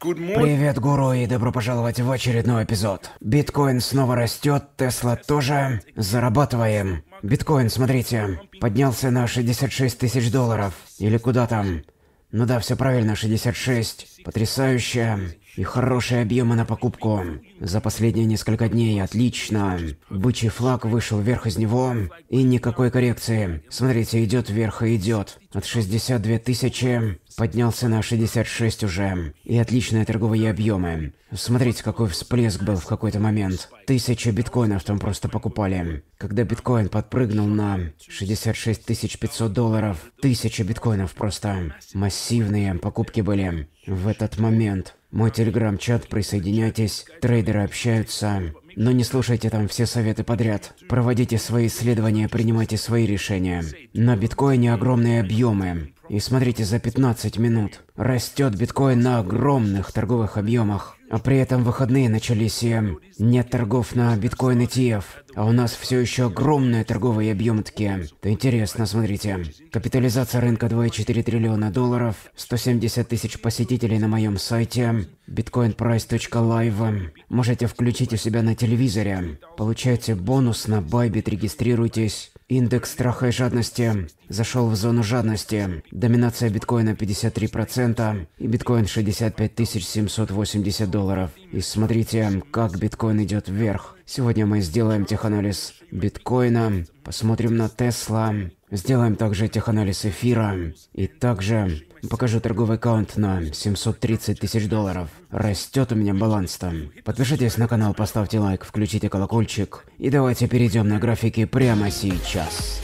Привет, гуру, и добро пожаловать в очередной эпизод. Биткоин снова растет, Тесла тоже. Зарабатываем. Биткоин, смотрите, поднялся на 66 тысяч долларов. Или куда там? Ну да, все правильно, 66. Потрясающе. И хорошие объемы на покупку. За последние несколько дней отлично. Бычий флаг вышел вверх из него. И никакой коррекции. Смотрите, идет вверх и идет. От 62 тысячи поднялся на 66 уже. И отличные торговые объемы. Смотрите, какой всплеск был в какой-то момент. Тысяча биткоинов там просто покупали. Когда биткоин подпрыгнул на 66 500 долларов, тысяча биткоинов просто. Массивные покупки были в этот момент. Мой телеграм-чат, присоединяйтесь, трейдеры общаются. Но не слушайте там все советы подряд. Проводите свои исследования, принимайте свои решения. На биткоине огромные объемы. И смотрите, за 15 минут растет биткоин на огромных торговых объемах. А при этом выходные начались и нет торгов на биткоин ETF. А у нас все еще огромные торговые объемы такие. Это интересно, смотрите. Капитализация рынка 2,4 триллиона долларов, 170 тысяч посетителей на моем сайте, bitcoinprice.live. Можете включить у себя на телевизоре. Получаете бонус на Bybit, регистрируйтесь. Индекс страха и жадности зашел в зону жадности. Доминация биткоина 53% и биткоин 65 780 долларов. И смотрите, как биткоин идет вверх. Сегодня мы сделаем теханализ биткоина, посмотрим на Тесла, сделаем также теханализ эфира и также покажу торговый аккаунт на 730 тысяч долларов. Растет у меня баланс там. Подпишитесь на канал, поставьте лайк, включите колокольчик и давайте перейдем на графики прямо сейчас.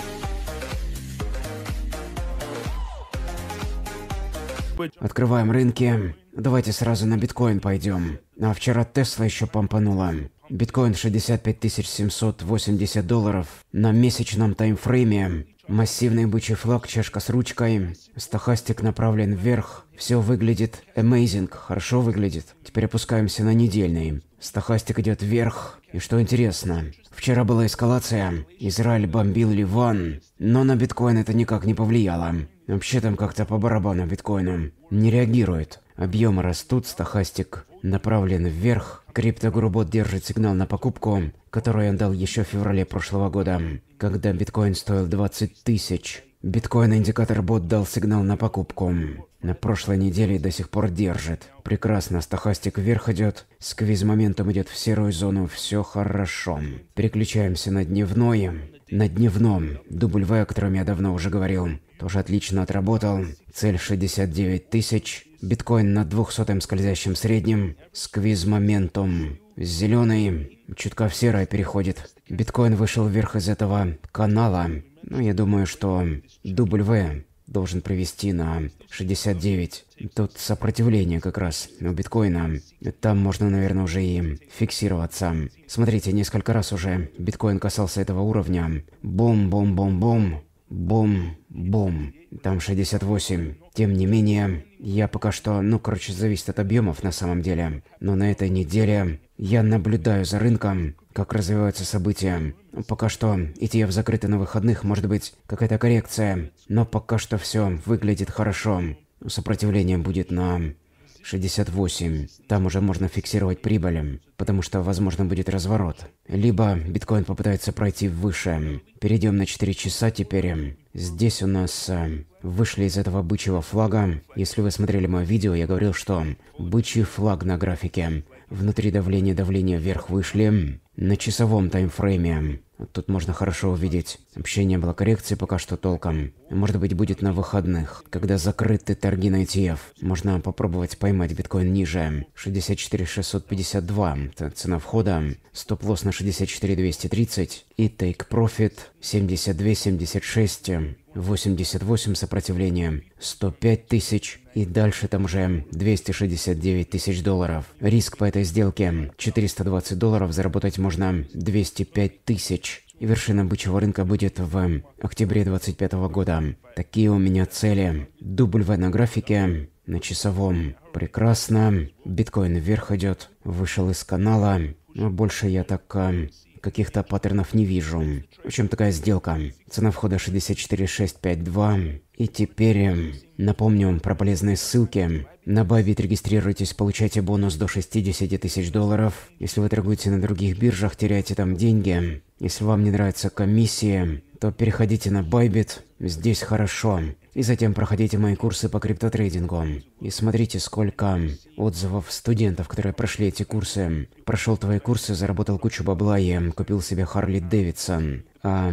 Открываем рынки. Давайте сразу на биткоин пойдем. А вчера Тесла еще помпанула. Биткоин 65 780 долларов на месячном таймфрейме. Массивный бычий флаг, чашка с ручкой. Стахастик направлен вверх. Все выглядит amazing, хорошо выглядит. Теперь опускаемся на недельный. Стахастик идет вверх. И что интересно, вчера была эскалация. Израиль бомбил Ливан. Но на биткоин это никак не повлияло. Вообще там как-то по барабану биткоину. Не реагирует. Объемы растут, стахастик направлен вверх. Криптогурубот держит сигнал на покупку, который он дал еще в феврале прошлого года, когда биткоин стоил 20 тысяч. Биткоин-индикатор бот дал сигнал на покупку. На прошлой неделе до сих пор держит. Прекрасно, стохастик вверх идет, squeeze momentum идет в серую зону, все хорошо. Переключаемся на дневной. На дневном, дубль В, о котором я давно уже говорил, тоже отлично отработал. Цель 69 тысяч. Биткоин на 200 скользящем среднем. Squeeze momentum. Зеленый, чутка в серое переходит. Биткоин вышел вверх из этого канала. Ну, я думаю, что В должен привести на 69. Тут сопротивление как раз у биткоина. Там можно, наверное, уже и фиксироваться. Смотрите, несколько раз уже биткоин касался этого уровня. Бум-бум-бум-бум. Бум-бум. Там 68. Тем не менее, я пока что, ну, короче, зависит от объемов на самом деле. Но на этой неделе я наблюдаю за рынком, как развиваются события. Пока что ETF закрыты на выходных, может быть, какая-то коррекция. Но пока что все выглядит хорошо. Сопротивление будет на 68. Там уже можно фиксировать прибыль, потому что, возможно, будет разворот. Либо биткоин попытается пройти выше. Перейдем на 4 часа теперь. Здесь у нас э, вышли из этого бычьего флага. Если вы смотрели мое видео, я говорил, что бычий флаг на графике. Внутри давления давления вверх вышли. На часовом таймфрейме Тут можно хорошо увидеть. Вообще не было коррекции пока что толком. Может быть будет на выходных, когда закрыты торги на ETF. Можно попробовать поймать биткоин ниже. 64 652 цена входа. Стоп-лосс на 64 230. И take profit 72 76. 88 сопротивления, 105 тысяч и дальше там уже 269 тысяч долларов. Риск по этой сделке 420 долларов, заработать можно 205 тысяч. И вершина бычьего рынка будет в октябре 25 года. Такие у меня цели. Дубль в на графике, на часовом. Прекрасно. Биткоин вверх идет. Вышел из канала. Но больше я так а, каких-то паттернов не вижу. В общем, такая сделка. Цена входа 64652. И теперь эм, напомню про полезные ссылки. На Bybit регистрируйтесь, получайте бонус до 60 тысяч долларов. Если вы торгуете на других биржах, теряете там деньги. Если вам не нравятся комиссии, то переходите на Bybit. Здесь хорошо. И затем проходите мои курсы по криптотрейдингу. И смотрите, сколько отзывов студентов, которые прошли эти курсы. Прошел твои курсы, заработал кучу бабла и купил себе Харли Дэвидсон. А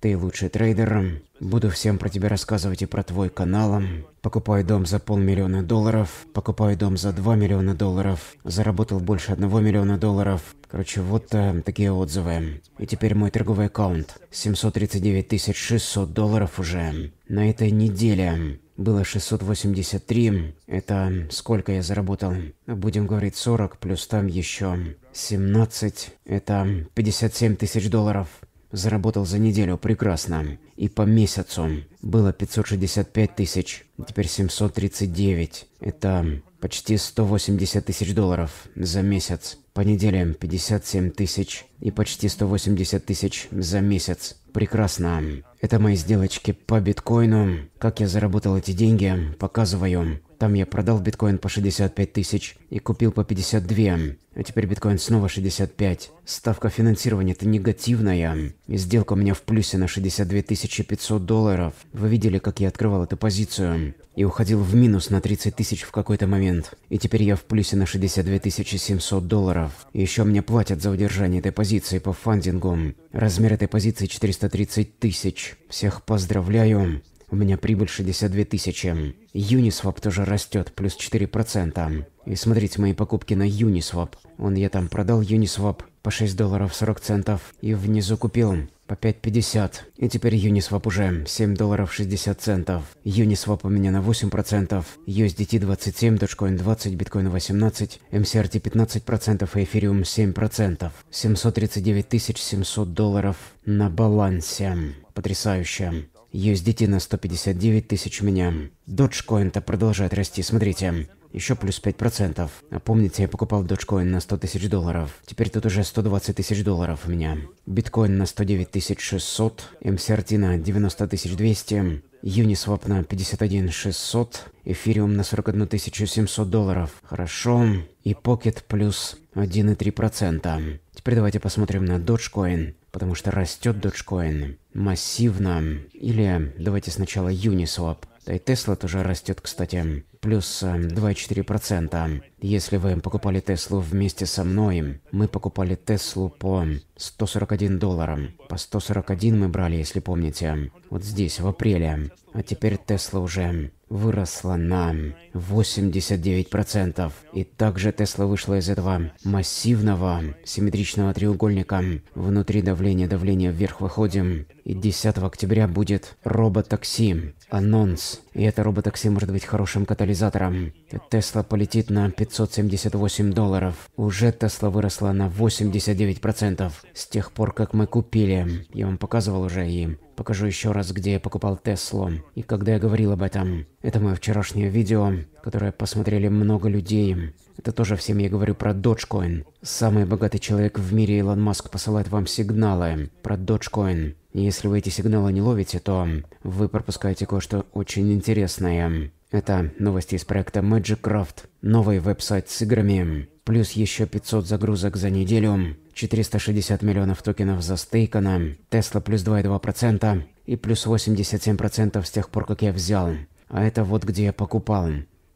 ты лучший трейдер. Буду всем про тебя рассказывать и про твой канал. Покупаю дом за полмиллиона долларов, покупаю дом за 2 миллиона долларов, заработал больше 1 миллиона долларов. Короче, вот э, такие отзывы. И теперь мой торговый аккаунт. 739 600 долларов уже. На этой неделе было 683. Это сколько я заработал? Будем говорить 40, плюс там еще 17. Это 57 тысяч долларов. Заработал за неделю прекрасно. И по месяцу было 565 тысяч, теперь 739. Это почти 180 тысяч долларов за месяц. По неделям 57 тысяч и почти 180 тысяч за месяц. Прекрасно. Это мои сделочки по биткоину. Как я заработал эти деньги, показываю. Там я продал биткоин по 65 тысяч и купил по 52. А теперь биткоин снова 65. Ставка финансирования-то негативная. И сделка у меня в плюсе на 62 500 долларов. Вы видели, как я открывал эту позицию? И уходил в минус на 30 тысяч в какой-то момент. И теперь я в плюсе на 62 700 долларов. И еще мне платят за удержание этой позиции по фандингу. Размер этой позиции 430 тысяч. Всех поздравляю. У меня прибыль 62 тысячи. Uniswap тоже растет, плюс 4%. И смотрите мои покупки на Uniswap. Вон я там продал Uniswap по 6 долларов 40 центов и внизу купил по 5.50. И теперь Uniswap уже 7 долларов 60 центов. Uniswap у меня на 8%, USDT 27, Dogecoin 20, Bitcoin 18, MCRT 15% и Ethereum 7%. 739 700 долларов на балансе. Потрясающе. USDT на 159 тысяч у меня. Dogecoin-то продолжает расти, смотрите. Еще плюс 5%. А помните, я покупал Dogecoin на 100 тысяч долларов. Теперь тут уже 120 тысяч долларов у меня. Биткоин на 109 600. MCRT на 90 200. Uniswap на 51 600. Эфириум на 41 700 долларов. Хорошо. И Pocket плюс 1,3%. Теперь давайте посмотрим на Dogecoin потому что растет Dogecoin массивно. Или давайте сначала Uniswap. Да и Tesla тоже растет, кстати, плюс 2,4%. Э, Если вы покупали Теслу вместе со мной, мы покупали Теслу по 141 долларам. По 141 мы брали, если помните, вот здесь, в апреле. А теперь Тесла уже выросла на 89%. И также Тесла вышла из этого массивного симметричного треугольника. Внутри давления, давление вверх выходим. И 10 октября будет роботакси. announce И это роботакси может быть хорошим катализатором. Тесла полетит на 578 долларов. Уже Тесла выросла на 89% с тех пор, как мы купили. Я вам показывал уже и покажу еще раз, где я покупал Теслу. И когда я говорил об этом. Это мое вчерашнее видео, которое посмотрели много людей. Это тоже всем я говорю про Dogecoin. Самый богатый человек в мире Илон Маск посылает вам сигналы про Dogecoin. И если вы эти сигналы не ловите, то вы пропускаете кое-что очень интересное. Это новости из проекта Magicraft, новый веб-сайт с играми, плюс еще 500 загрузок за неделю, 460 миллионов токенов за застейкано, Tesla плюс 2,2% и плюс 87% с тех пор, как я взял. А это вот где я покупал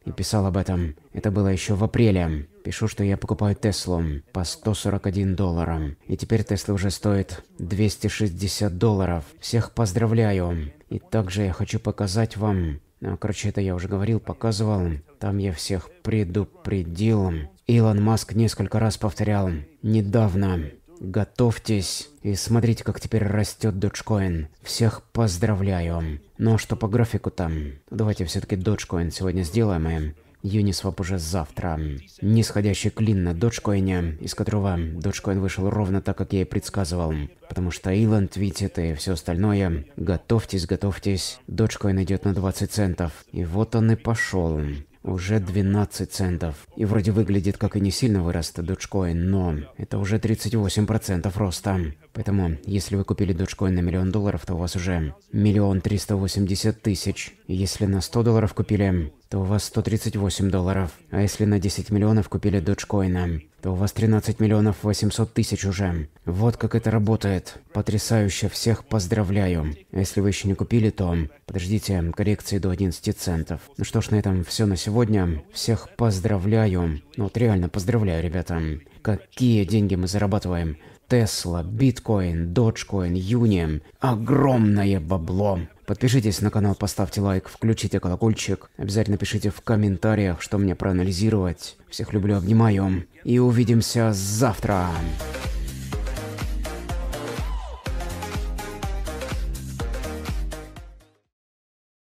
и писал об этом. Это было еще в апреле. Пишу, что я покупаю Теслу по 141 доллара. И теперь Тесла уже стоит 260 долларов. Всех поздравляю. И также я хочу показать вам... Ну, короче, это я уже говорил, показывал. Там я всех предупредил. Илон Маск несколько раз повторял. Недавно. Готовьтесь и смотрите, как теперь растет Dogecoin. Всех поздравляю. Ну а что по графику там? Давайте все-таки Dogecoin сегодня сделаем Uniswap уже завтра. Нисходящий клин на Dogecoin, из которого Dogecoin вышел ровно так, как я и предсказывал. Потому что Илон твитит и все остальное. Готовьтесь, готовьтесь. Dogecoin идет на 20 центов. И вот он и пошел. Уже 12 центов. И вроде выглядит как и не сильно вырос Dogecoin, но это уже 38% роста. Поэтому, если вы купили Dogecoin на миллион долларов, то у вас уже миллион триста восемьдесят тысяч. Если на 100 долларов купили, то у вас 138 долларов. А если на 10 миллионов купили Dogecoin, то у вас 13 миллионов 800 тысяч уже. Вот как это работает. Потрясающе, всех поздравляю. А если вы еще не купили, то подождите коррекции до 11 центов. Ну что ж, на этом все на сегодня. Всех поздравляю. Ну вот реально поздравляю, ребята. Какие деньги мы зарабатываем. Тесла, биткоин, доджкоин, юни. Огромное бабло. Подпишитесь на канал, поставьте лайк, включите колокольчик. Обязательно пишите в комментариях, что мне проанализировать. Всех люблю, обнимаю. И увидимся завтра.